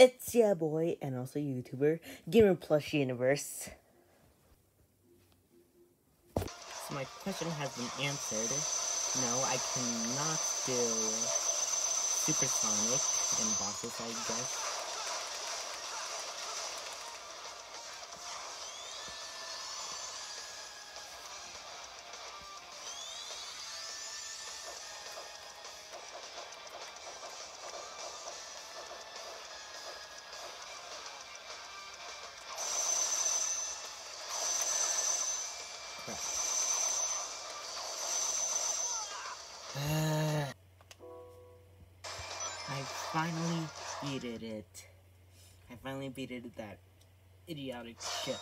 It's your boy and also YouTuber, Gamer Plus Universe. So my question has been answered. No, I cannot do Supersonic and bosses, I guess. I finally beated it. I finally beated that idiotic ship.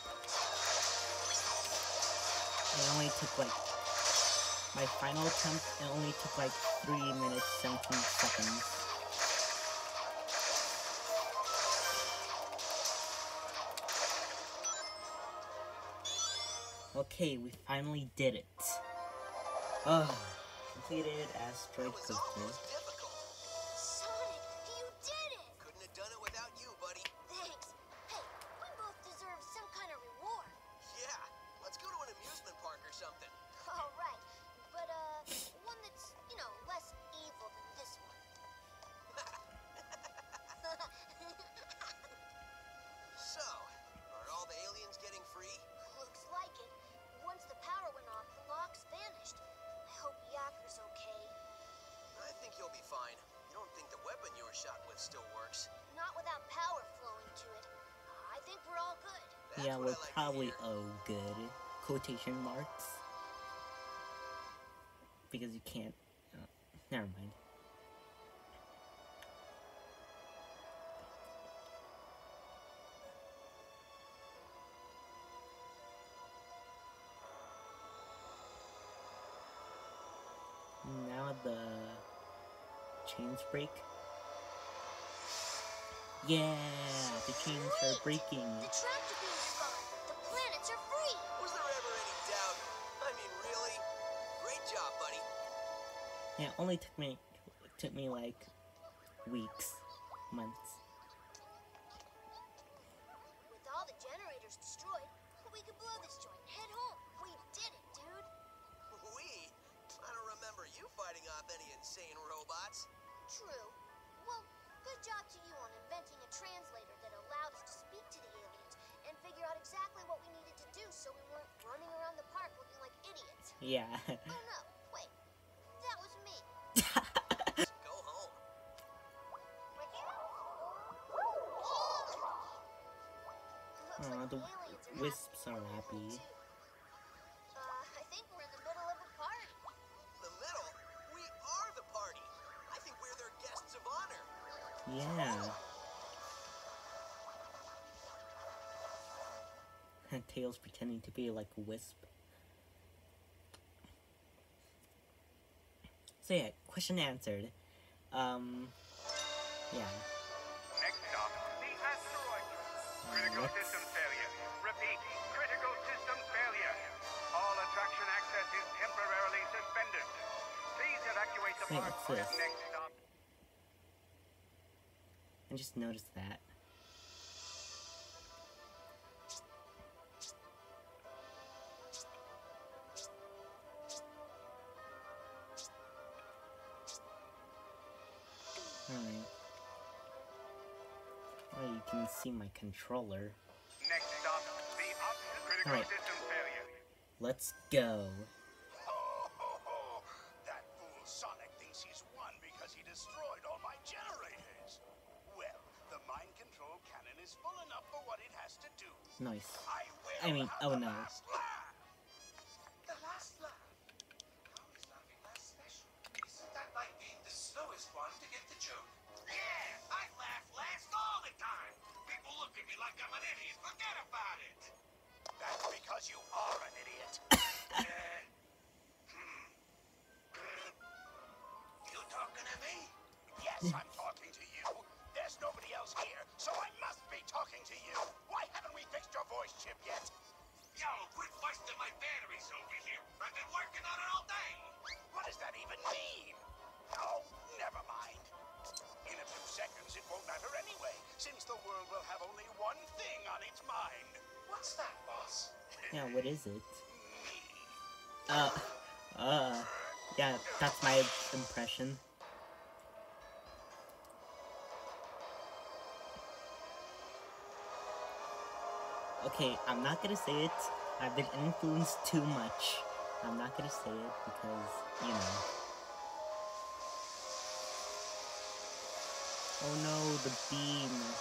It only took like my final attempt. It only took like three minutes, seventeen seconds. Okay, we finally did it. Ugh. Completed Asteroid. Sonic, weapon shot with still works? Not without power flowing to it. I think we're all good. That's yeah, we're like probably hear. oh good. Quotation marks. Because you can't. Uh, never mind. Now the chains break. Yeah, the chains are breaking. The tractor beams are gone. The planets are free. Was there ever any doubt? I mean, really? Great job, buddy. Yeah, it only took me took me like weeks, months. Figure out exactly what we needed to do so we weren't running around the park looking like idiots. Yeah. Oh no, wait. That was me. Go home. Looks Aw, like the aliens are wisps are uh, in the middle of a party. The little? we're home, happy. too. Tails pretending to be like a wisp. So yeah, question answered. Um, yeah. Next stop, the asteroid. Critical Let's- system failure. Repeat, critical system failure. All attraction access is temporarily suspended. Please evacuate the Wait, park what's this? next stop. I just noticed that. Can see my controller. Next stop, the ops. Critical Alright. system failure. Let's go. Oh, that fool Sonic thinks he's won because he destroyed all my generators. Well, the mind control cannon is full enough for what it has to do. Nice. I I mean, oh no. Like I'm an idiot. Forget about it. That's because you are an idiot. Uh, hmm. You talking to me? Yes, hmm. I'm talking to you. There's nobody else here, so I must be talking to you. Why haven't we fixed your voice chip yet? Yo, quit wasting my batteries over here. I've been working on it all day. What does that even mean? Oh, never mind. In a few seconds, it won't matter anyway, since the one thing on its mind. What's that, boss? Yeah, what is it? Uh, uh, yeah, that's my impression. Okay, I'm not gonna say it. I've been influenced too much. I'm not gonna say it because, you know. Oh no, the beam.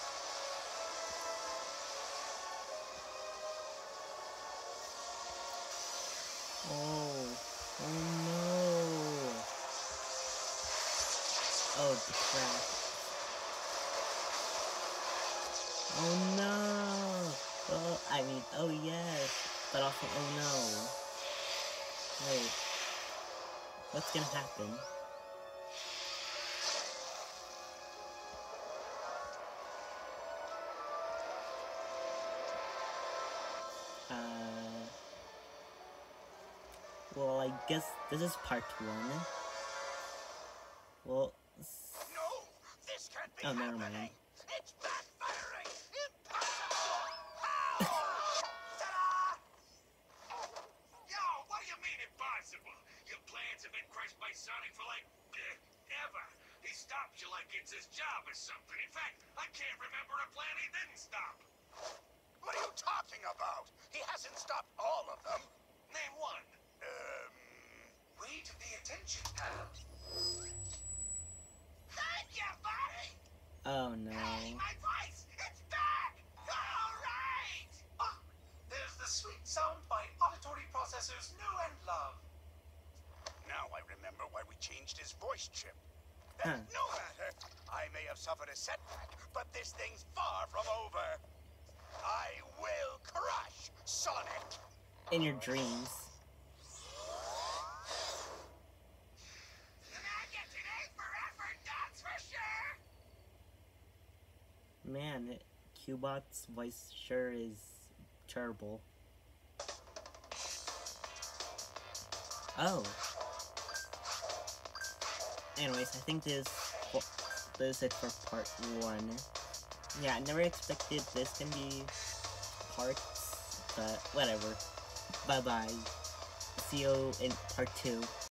The. Oh no. Oh, I mean, oh yes. But also, oh no. Wait. What's gonna happen? Uh. Well, I guess this is part one. Well, s- No, this can't be Oh, never mind. It's backfiring. Impossible. Yo, what do you mean impossible? Your plans have been crushed by Sonic for like eh, ever. He stops you like it's his job or something. In fact, I can't remember a plan he didn't stop. What are you talking about? He hasn't stopped all of them. Name one. Um. Way to pay attention, pal. Thank you, buddy. Oh no. Hey, my voice! It's back! All right! Ah, there's the sweet sound by auditory processors new and love. Now I remember why we changed his voice chip. Huh. No matter. I may have suffered a setback, but this thing's far from over. I will crush Sonic. In your dreams. Maggots ain't for effort, that's for sure. Man, Cubot's voice sure is terrible. Oh. Anyways, I think this this is it for part one. Yeah, I never expected this can be parts, but whatever. Bye bye. See you in part two.